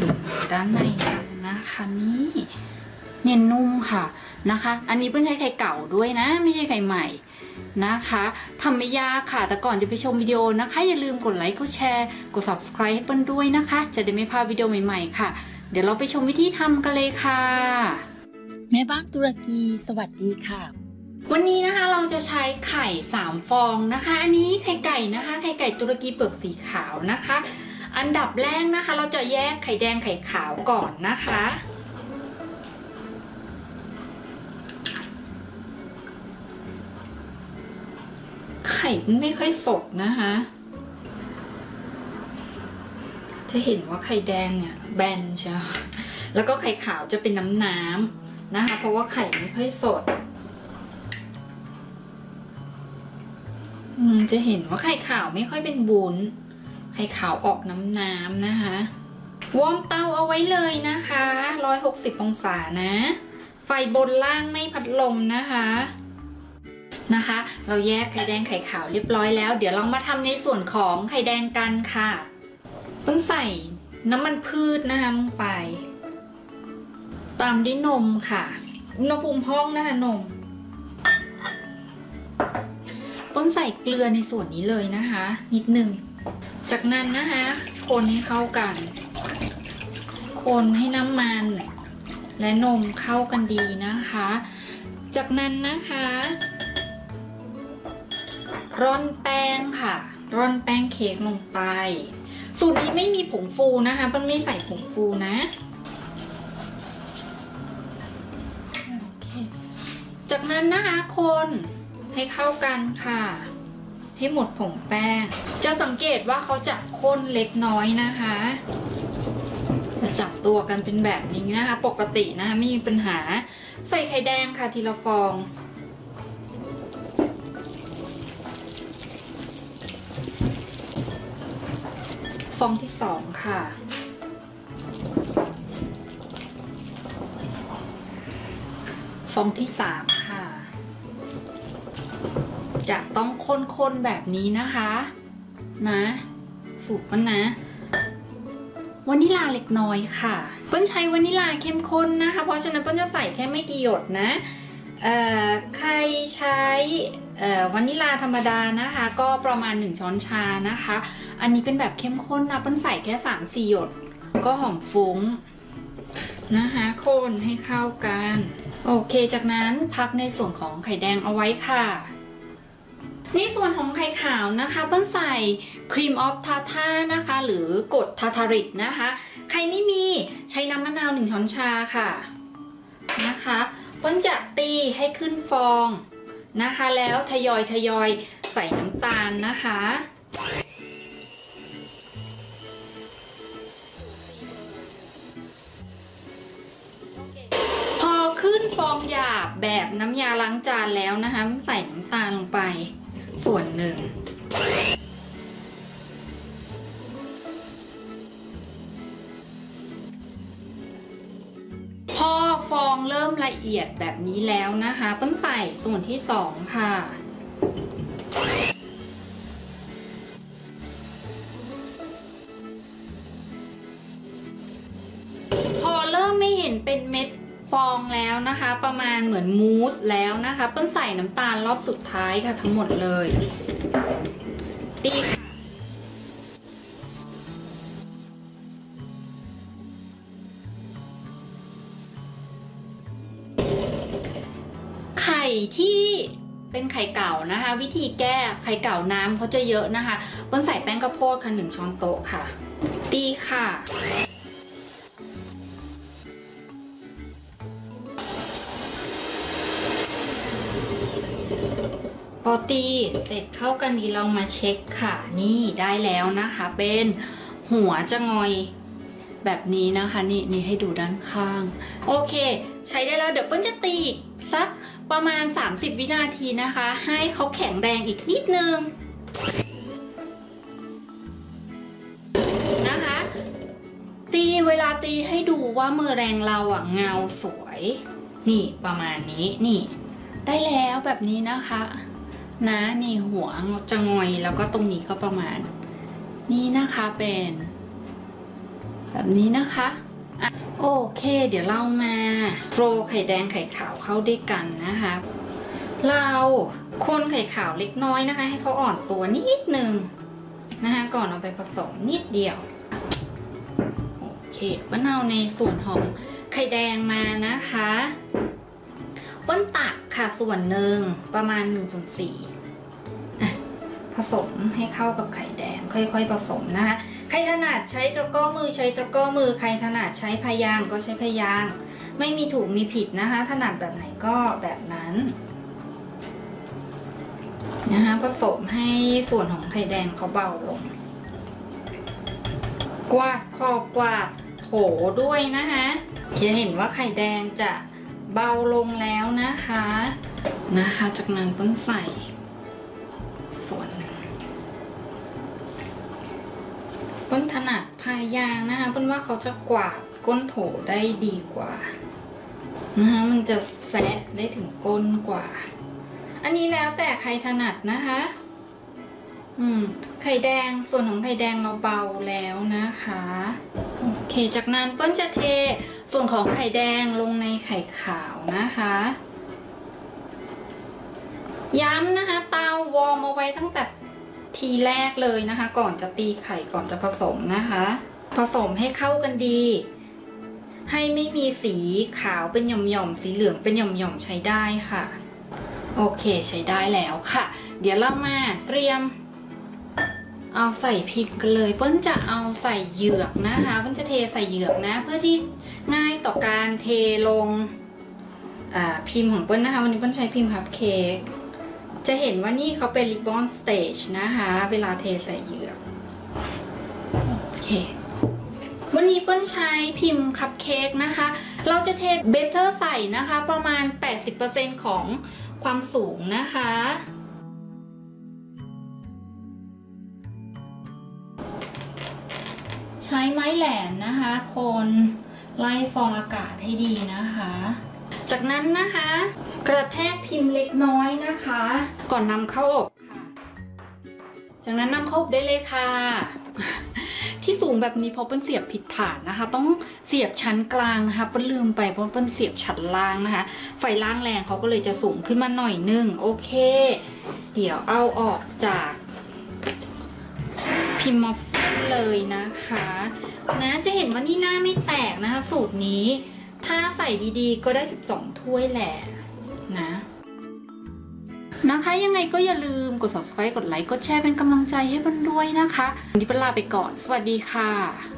ดูด้านในนะคะนี่เนียนนุ่มค่ะนะคะ อันนี้เพิ่งใช้ไข่เก่าด้วยนะ ไม่ใช่ไข่ใหม่นะคะทำไม่ยากค่ะ แต่ก่อนจะไปชมวิดีโอนะคะ อย่าลืมกดไลค์กดแชร์กด subscribe ให้เปิ้ลด้วยนะคะ จะได้ไม่พลาดวิดีโอใหม่ๆค่ะ เดี๋ยวเราไปชมวิธีทำกันเลยค่ะ แม่บ้านตุรกีสวัสดีค่ะ วันนี้นะคะเราจะใช้ไข่ 3 ฟองนะคะ อันนี้ไข่ไก่นะคะ ไข่ไก่ตุรกีเปลือกสีขาวนะคะ อันดับแรกนะคะ เราจะแยกไข่แดงไข่ขาวก่อนนะคะ ไข่ไม่ค่อยสดนะคะ จะเห็นว่าไข่แดงเนี่ยแบนใช่ไหมแล้วก็ไข่ขาวจะเป็นน้ำน้ำๆนะคะ เพราะว่าไข่ไม่ค่อยสดจะเห็นว่าไข่ขาวไม่ค่อยเป็นบุญ ไข่ขาวออกน้ำน้ำนะคะวอร์มเตาเอาไว้เลยนะคะ 160 องศานะ ไฟบนล่างไม่พัดลมนะคะนะคะ เราแยกไข่แดงไข่ขาวเรียบร้อยแล้ว เดี๋ยวเรามาทำในส่วนของไข่แดงกันค่ะต้องใส่น้ำมันพืชนะคะลงไป ตามด้วยนมค่ะอุณหภูมิห้องนะคะนม ต้นใส่เกลือในส่วนนี้เลยนะคะ นิดนึ่ง จากนั้นนะคะ คนให้เข้ากัน คนให้น้ำมัน และนมเข้ากันดีนะคะ จากนั้นนะคะ ร่อนแป้งค่ะ ร่อนแป้งเค้กลงไป สูตรนี้ไม่มีผงฟูนะคะมันไม่ใส่ผงฟูนะจากนั้นนะคะคนให้เข้ากันค่ะ ให้หมดผงแป้ง จะสังเกตว่าเขาจะข้นเล็กน้อยนะคะจะจับตัวกันเป็นแบบนี้นะคะ ปกตินะคะไม่มีปัญหาใส่ไข่แดงค่ะทีละฟองฟองที่สองค่ะ ฟองที่สาม จะต้องค้นๆแบบนี้นะคะ นะ สูตรมันนะวานิลาเล็กน้อยค่ะ เปิ้ลใช้วานิลาเข้มข้นนะคะ เพราะฉะนั้นเปิ้ลจะใส่แค่ไม่กี่หยดนะเอ่อใครใช้วานิลาธรรมดานะคะ ก็ประมาณ 1 ช้อนชานะคะ อันนี้เป็นแบบเข้มข้นนะเปิ้ลใส่แค่3 4หยด ก็หอมฟุ้งนะคะคนให้เข้ากัน โอเคจากนั้นพักในส่วนของไข่แดงเอาไว้ค่ะ ในส่วนของไข่ขาวนะคะเปิ้ลใส่ครีมออฟทาท่านะคะ หรือกดทาทาริกนะคะ ใครไม่มีใช้น้ำมะนาว1ช้อนชาค่ะนะคะเปิ้ลจะตีให้ขึ้นฟองนะคะ แล้วทยอยทยอยใส่น้ำตาลนะคะพอขึ้นฟองหยาบแบบน้ำยาล้างจานแล้วนะคะใส่น้ำตาลลงไป ส่วนหนึ่ง พอฟองเริ่มละเอียดแบบนี้แล้วนะคะเปิ้ลใส่ส่วนที่สองค่ะพอเริ่มไม่เห็นเป็นเม็ด ฟองแล้วนะคะ ประมาณเหมือนมูสแล้วนะคะเปิ้ลใส่น้ำตาลรอบสุดท้ายค่ะทั้งหมดเลยตีค่ะไข่ที่เป็นไข่เก่านะคะ วิธีแก้ไข่เก่าน้ำเขาจะเยอะนะคะเปิ้ลใส่แป้งข้าวโพดค่ะหนึ่งช้อนโต๊ะค่ะ ตีค่ะ อตีเสร็จเข้ากันดีเรามาเช็คค่ะ นี่ได้แล้วนะคะ เป็นหัวจะงอยแบบนี้นะคะนี่นี่ให้ดูด้านข้าง โอเค ใช้ได้แล้วเดี๋ยวเปิ้ลจะตีอีกสักประมาณ 30 วินาทีนะคะ ให้เขาแข็งแรงอีกนิดนึงนะคะ ตีเวลาตีให้ดูว่ามือแรงเราอะเงาสวย นี่ประมาณนี้นี่ ได้แล้วแบบนี้นะคะ นะนี่หัวจะงอยแล้วก็ตรงนี้ก็ประมาณ นี้นะคะเป็น แบบนี้นะคะโอเค เดี๋ยวเรามาโรไข่แดงไข่ขาวเข้าด้วยกันนะคะ เราคนไข่ขาวเล็กน้อยนะคะ ให้เขาอ่อนตัวนิดนึงนะคะก่อนเอาไปผสมนิดเดียวโอเคเปิ้เอาในส่วนของไข่แดงมานะคะ ปิ้ลตักค่ะส่วนหนึ่งประมาณ1นส่วนสี่ผสมให้เข้ากับไข่แดง ค่อยๆผสมนะคะใครถนัดใช้ตะกร้อมือใช้ตะกร้อมือใครถนัดใช้พยางก็ใช้พยางไม่มีถูกมีผิดนะคะ ถนัดแบบไหนก็แบบนั้นนะคะผสมให้ส่วนของไข่แดงเขาเบาลง กวาดขอบกวาดโถด้วยนะคะจะเห็นว่าไข่แดงจะ เบาลงแล้วนะคะนะคะ จากนั้นต้นใส่ส่วนหนึ่งต้นถนัดพายางนะคะเปิ้ลว่าเขาจะกวาดก้นโถได้ดีกว่านะคะมันจะแซะได้ถึงก้นกว่า อันนี้แล้วแต่ใครถนัดนะคะ อืม ไข่แดงส่วนของไข่แดงเราเบาแล้วนะคะ โอเค จากนั้นเปิ้ลจะเท ส่วนของไข่แดงลงในไข่ขาวนะคะ ย้ำนะคะ เตาวอร์มเอาไว้ตั้งแต่ทีแรกเลยนะคะ ก่อนจะตีไข่ก่อนจะผสมนะคะ ผสมให้เข้ากันดี ให้ไม่มีสีขาวเป็นหย่อมๆ สีเหลืองเป็นหย่อมๆ ใช้ได้ค่ะ โอเคใช้ได้แล้วค่ะ เดี๋ยวเรามาเตรียมเอาใส่พิมพ์กันเลยเปิ้ลจะเอาใส่เหยือกนะคะเปิ้ลจะเทใส่เหยือกนะ เพื่อที่ ง่ายต่อการเทลงพิมพ์ของเปิ้ลนะคะ วันนี้เปิ้ลใช้พิมพ์คัพเค้กจะเห็นว่านี่เขาเป็น ribbon stage นะคะ เวลาเทใส่เหยือกโอเควันนี้เปิ้ลใช้พิมพ์คัพเค้กนะคะ เราจะเทเบเตอร์ใส่นะคะ ประมาณ 80%ของความสูงนะคะ ใช้ไม้แหลมนะคะ คน ไล่ฟองอากาศให้ดีนะคะ จากนั้นนะคะ กระแทกพิมพ์เล็กน้อยนะคะ ก่อนนำเข้าอบค่ะ จากนั้นนำเข้าอบได้เลยค่ะ ที่สูงแบบนี้เพราะเปิ้ลเสียบผิดฐานนะคะ ต้องเสียบชั้นกลางนะคะเปิ้ลลืมไปเพราะเปิ้ลเสียบชั้นล่างนะคะ ไฟล่างแรงเขาก็เลยจะสูงขึ้นมาหน่อยนึงโอเค เดี๋ยวเอาออกจาก พิมพ์มอฟฟินเลยนะคะนะจะเห็นว่านี่หน้าไม่แตกนะคะสูตรนี้ ถ้าใส่ดีๆ ก็ได้ 12 ถ้วยแหละนะนะคะยังไงก็อย่าลืมกด subscribe กดไลค์กดแชร์เป็นกำลังใจให้บันด้วยนะคะวันนี้เป็นลาไปก่อน สวัสดีค่ะ